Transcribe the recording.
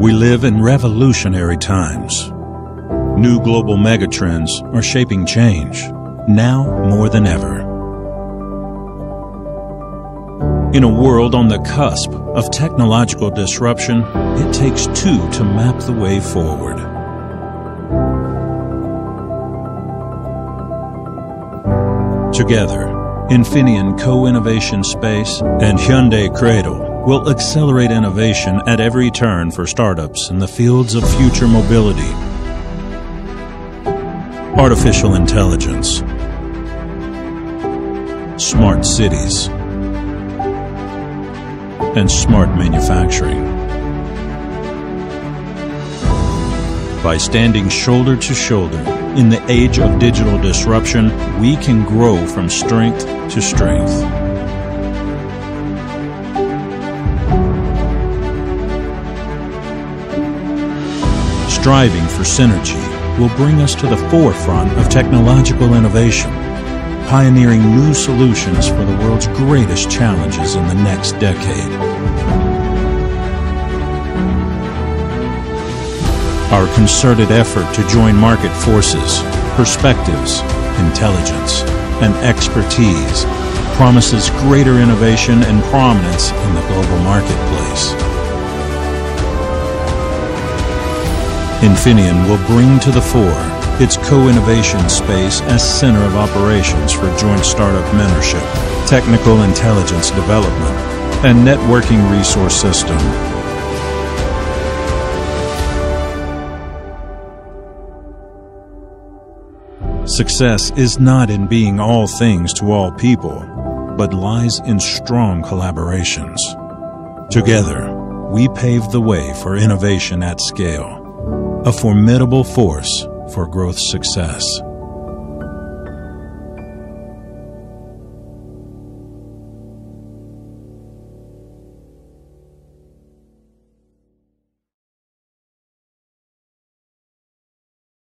We live in revolutionary times. New global megatrends are shaping change, now more than ever. In a world on the cusp of technological disruption, it takes two to map the way forward. Together, Infineon Co-Innovation Space and Hyundai Cradle will accelerate innovation at every turn for startups in the fields of future mobility, artificial intelligence, smart cities, and smart manufacturing. By standing shoulder to shoulder in the age of digital disruption, we can grow from strength to strength. Striving for synergy will bring us to the forefront of technological innovation pioneering new solutions for the world's greatest challenges in the next decade. Our concerted effort to join market forces, perspectives, intelligence, and expertise promises greater innovation and prominence in the global marketplace. Infineon will bring to the fore its co-innovation space as center of operations for joint startup mentorship, technical intelligence development, and networking resource system. Success is not in being all things to all people, but lies in strong collaborations. Together, we pave the way for innovation at scale, a formidable force for growth success.